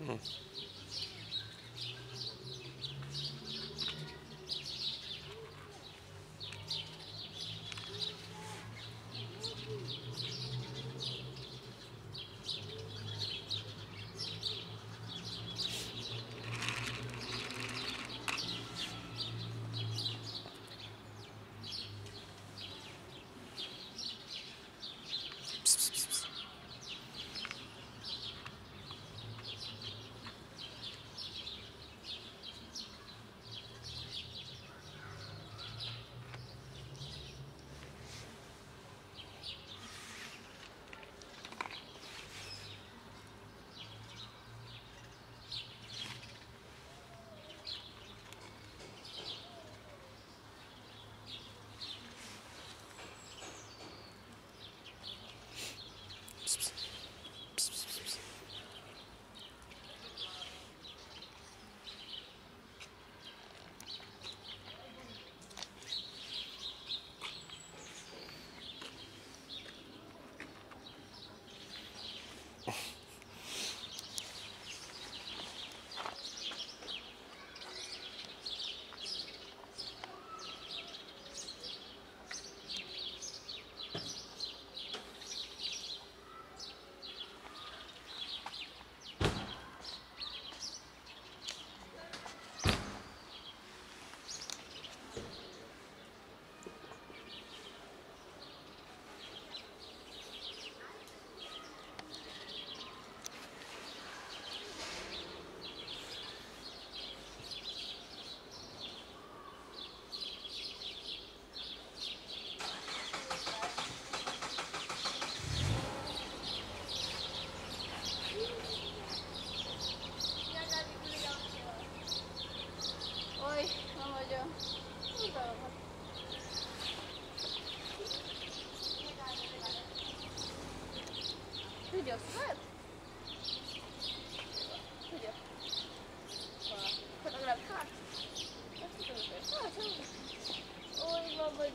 Hı.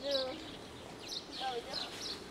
Oj babacığım. Babacığım.